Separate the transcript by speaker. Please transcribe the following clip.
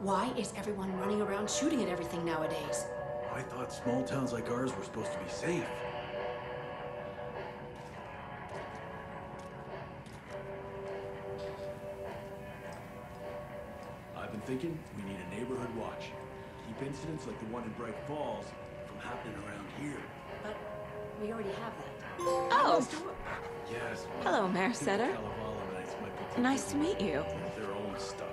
Speaker 1: Why is everyone running around shooting at everything nowadays?
Speaker 2: I thought small towns like ours were supposed to be safe. I've been thinking we need a neighborhood watch. Keep incidents like the one in Bright Falls from happening around here.
Speaker 1: But we already have that.
Speaker 3: Oh,
Speaker 2: Yes.
Speaker 3: Hello, Mayor Setter. Nice to meet you.
Speaker 2: Their own stuff.